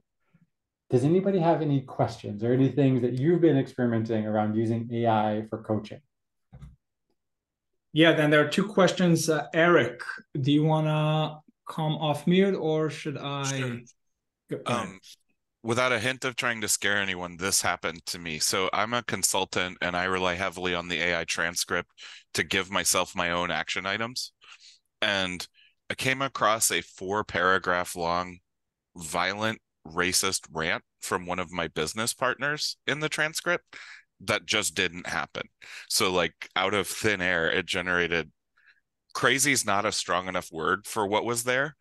Does anybody have any questions or any things that you've been experimenting around using AI for coaching? Yeah, then there are two questions. Uh, Eric, do you want to come off mute or should I? Sure. Um, without a hint of trying to scare anyone, this happened to me. So I'm a consultant and I rely heavily on the AI transcript to give myself my own action items. And I came across a four paragraph long, violent, racist rant from one of my business partners in the transcript that just didn't happen. So like out of thin air, it generated crazy is not a strong enough word for what was there.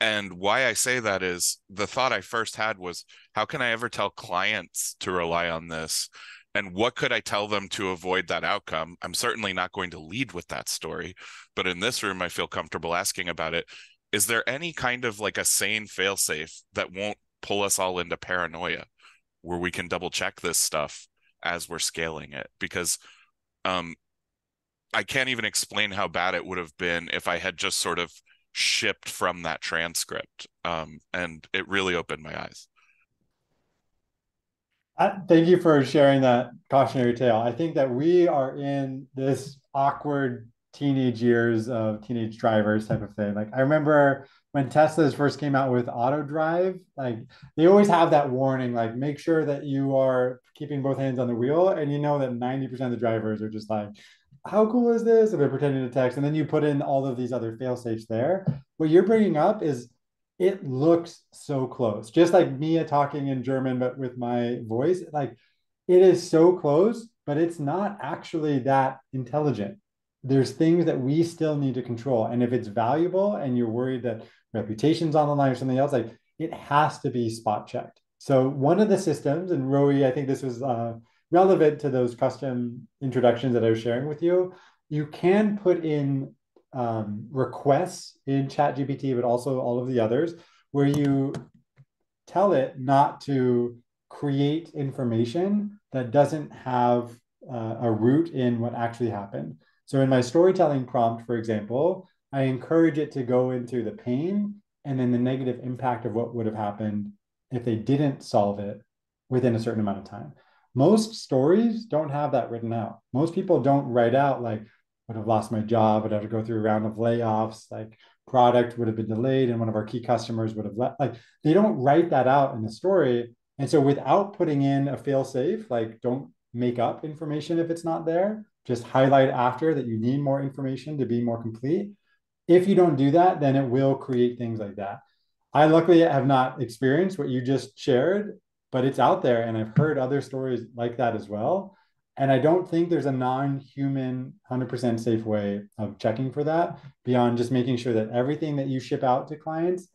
And why I say that is the thought I first had was how can I ever tell clients to rely on this? And what could I tell them to avoid that outcome? I'm certainly not going to lead with that story, but in this room, I feel comfortable asking about it. Is there any kind of like a sane failsafe that won't pull us all into paranoia where we can double check this stuff as we're scaling it because um I can't even explain how bad it would have been if I had just sort of shipped from that transcript. Um, and it really opened my eyes. Thank you for sharing that cautionary tale. I think that we are in this awkward teenage years of teenage drivers type of thing. Like I remember when Teslas first came out with auto drive, like they always have that warning, like make sure that you are keeping both hands on the wheel. And you know that 90% of the drivers are just like, how cool is this? And they're pretending to text. And then you put in all of these other fail safes there. What you're bringing up is it looks so close, just like Mia talking in German, but with my voice. Like it is so close, but it's not actually that intelligent. There's things that we still need to control. And if it's valuable and you're worried that reputation's on the line or something else, like it has to be spot checked. So one of the systems, and Rowie, I think this was uh, relevant to those custom introductions that I was sharing with you. You can put in um, requests in ChatGPT, but also all of the others, where you tell it not to create information that doesn't have uh, a root in what actually happened. So in my storytelling prompt, for example, I encourage it to go into the pain and then the negative impact of what would have happened if they didn't solve it within a certain amount of time. Most stories don't have that written out. Most people don't write out like would have lost my job, would have to go through a round of layoffs, like product would have been delayed and one of our key customers would have left. Like they don't write that out in the story. And so without putting in a fail safe, like don't make up information if it's not there, just highlight after that you need more information to be more complete if you don't do that, then it will create things like that. I luckily have not experienced what you just shared, but it's out there. And I've heard other stories like that as well. And I don't think there's a non human, 100% safe way of checking for that beyond just making sure that everything that you ship out to clients,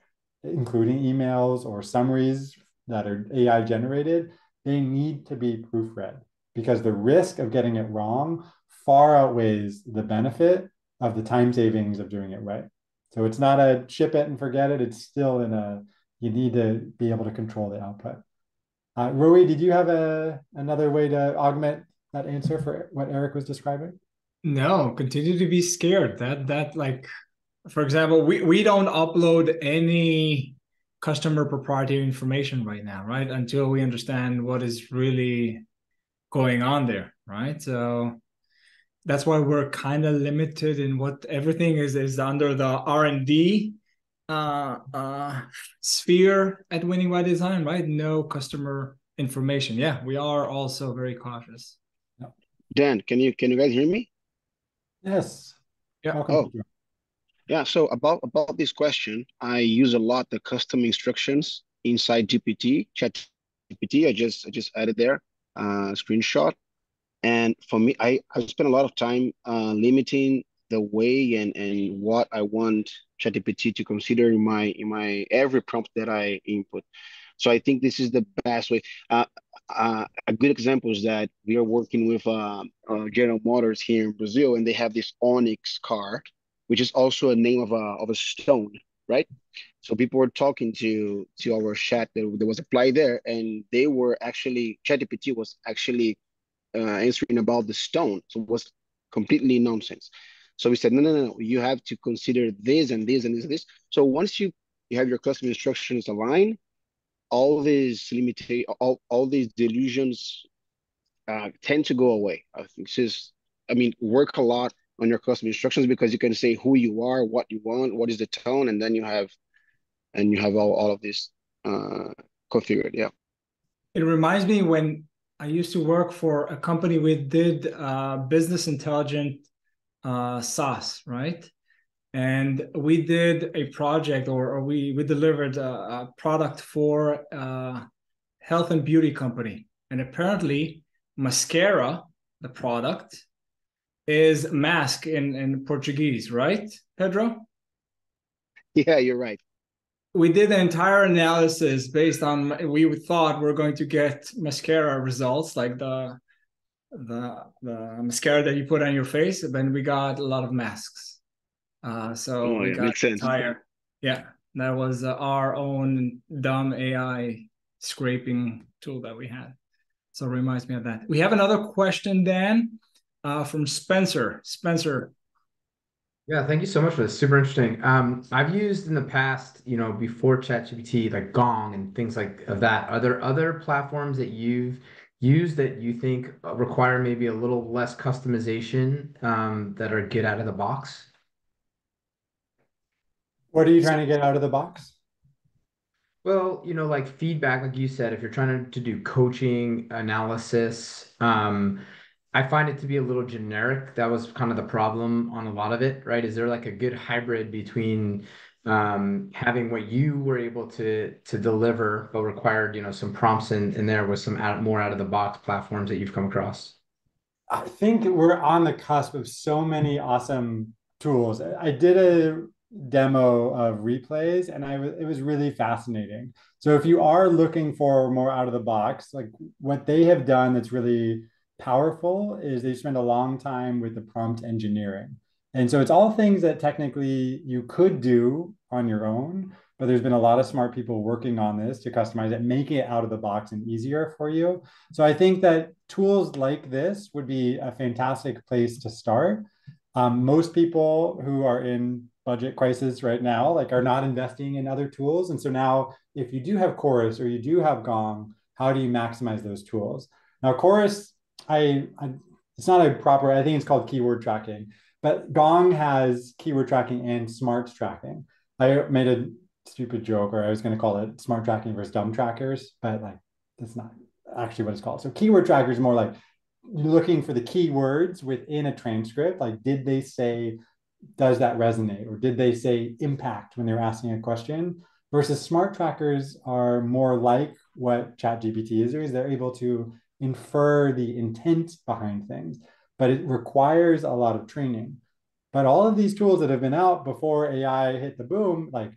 including emails or summaries that are AI generated, they need to be proofread because the risk of getting it wrong far outweighs the benefit of the time savings of doing it right. So it's not a ship it and forget it. It's still in a, you need to be able to control the output. Uh, Rowie, did you have a another way to augment that answer for what Eric was describing? No, continue to be scared. That that like, for example, we we don't upload any customer proprietary information right now, right? Until we understand what is really going on there, right? So that's why we're kind of limited in what everything is is under the R and D uh, uh, sphere at Winning by Design, right? No customer information. Yeah, we are also very cautious. Dan, can you can you guys hear me? Yes. Yeah. Welcome. Oh. Yeah. So about about this question, I use a lot the custom instructions inside GPT, Chat GPT. I just I just added there, uh, screenshot. And for me, I I spend a lot of time uh, limiting the way and and what I want ChatGPT to consider in my in my every prompt that I input. So I think this is the best way. Uh, uh, a good example is that we are working with uh, uh, General Motors here in Brazil, and they have this Onix car, which is also a name of a of a stone, right? So people were talking to to our chat that there was a play there, and they were actually ChatGPT was actually uh, answering about the stone, so it was completely nonsense. So we said, no, no, no, you have to consider this and this and this and this. So once you you have your custom instructions aligned, all these limitation, all, all these delusions uh, tend to go away. I think just, I mean, work a lot on your custom instructions because you can say who you are, what you want, what is the tone, and then you have, and you have all, all of this uh, configured. Yeah. It reminds me when I used to work for a company we did uh, business intelligent uh, SaaS, right? and we did a project or, or we we delivered a, a product for a health and beauty company. And apparently mascara the product is mask in in portuguese right pedro? Yeah you're right. We did the entire analysis based on we thought we are going to get mascara results like the the the mascara that you put on your face then we got a lot of masks uh, so oh, we yeah, got tired. Yeah, that was uh, our own dumb AI scraping tool that we had. So it reminds me of that. We have another question, Dan, uh, from Spencer. Spencer. Yeah, thank you so much for this. Super interesting. Um, I've used in the past, you know, before ChatGPT, like Gong and things like of that. Are there other platforms that you've used that you think require maybe a little less customization um, that are get out of the box? What are you trying to get out of the box? Well, you know, like feedback, like you said, if you're trying to, to do coaching analysis, um, I find it to be a little generic. That was kind of the problem on a lot of it, right? Is there like a good hybrid between um, having what you were able to to deliver, but required, you know, some prompts in, in there with some out, more out of the box platforms that you've come across? I think we're on the cusp of so many awesome tools. I did a demo of replays and I it was really fascinating. So if you are looking for more out of the box, like what they have done that's really powerful is they spend a long time with the prompt engineering. And so it's all things that technically you could do on your own, but there's been a lot of smart people working on this to customize it, making it out of the box and easier for you. So I think that tools like this would be a fantastic place to start. Um, most people who are in budget crisis right now, like are not investing in other tools. And so now if you do have Chorus or you do have Gong, how do you maximize those tools? Now Chorus, I, I it's not a proper, I think it's called keyword tracking, but Gong has keyword tracking and smart tracking. I made a stupid joke, or I was going to call it smart tracking versus dumb trackers, but like that's not actually what it's called. So keyword tracker is more like looking for the keywords within a transcript. Like, did they say does that resonate or did they say impact when they were asking a question versus smart trackers are more like what chat gpt is is they're able to infer the intent behind things but it requires a lot of training but all of these tools that have been out before ai hit the boom like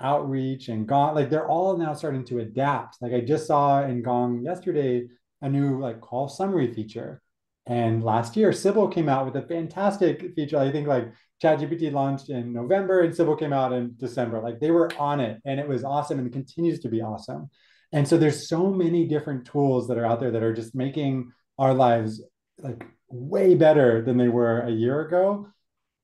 outreach and gong like they're all now starting to adapt like i just saw in gong yesterday a new like call summary feature and last year, Sybill came out with a fantastic feature. I think like ChatGPT launched in November and Sybill came out in December. Like they were on it and it was awesome and continues to be awesome. And so there's so many different tools that are out there that are just making our lives like way better than they were a year ago.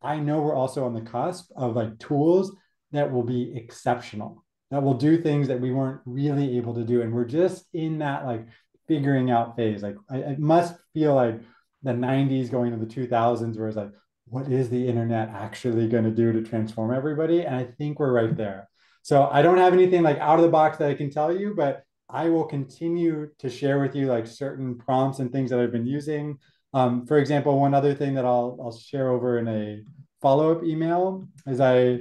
I know we're also on the cusp of like tools that will be exceptional, that will do things that we weren't really able to do. And we're just in that like figuring out phase. Like I, it must feel like the 90s going to the 2000s where it's like, what is the internet actually going to do to transform everybody? And I think we're right there. So I don't have anything like out of the box that I can tell you, but I will continue to share with you like certain prompts and things that I've been using. Um, for example, one other thing that I'll I'll share over in a follow up email is I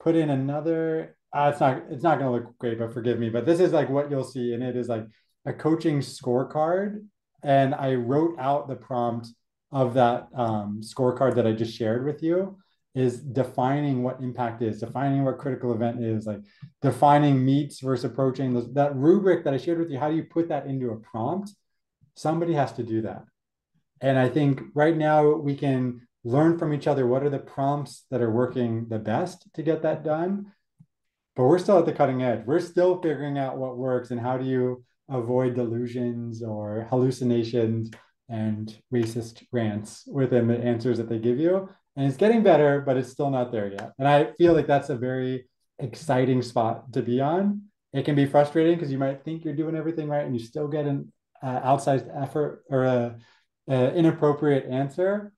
put in another. Uh, it's not it's not going to look great, but forgive me. But this is like what you'll see, and it is like a coaching scorecard, and I wrote out the prompt of that um, scorecard that I just shared with you is defining what impact is, defining what critical event is, like defining meets versus approaching those, that rubric that I shared with you. How do you put that into a prompt? Somebody has to do that. And I think right now we can learn from each other what are the prompts that are working the best to get that done. But we're still at the cutting edge. We're still figuring out what works and how do you avoid delusions or hallucinations and racist rants within the answers that they give you. And it's getting better, but it's still not there yet. And I feel like that's a very exciting spot to be on. It can be frustrating because you might think you're doing everything right and you still get an uh, outsized effort or a, a inappropriate answer,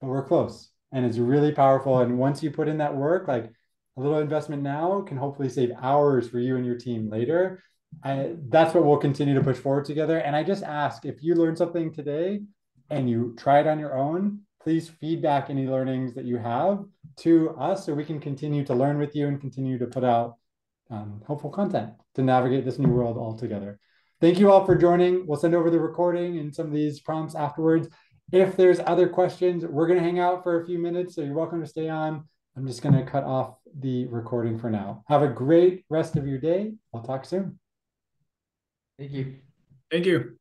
but we're close and it's really powerful. And once you put in that work, like a little investment now can hopefully save hours for you and your team later. I, that's what we'll continue to push forward together. And I just ask if you learned something today and you try it on your own, please feedback any learnings that you have to us so we can continue to learn with you and continue to put out um, helpful content to navigate this new world all together. Thank you all for joining. We'll send over the recording and some of these prompts afterwards. If there's other questions, we're going to hang out for a few minutes, so you're welcome to stay on. I'm just going to cut off the recording for now. Have a great rest of your day. I'll talk soon. Thank you. Thank you.